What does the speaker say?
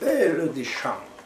belle Deschamps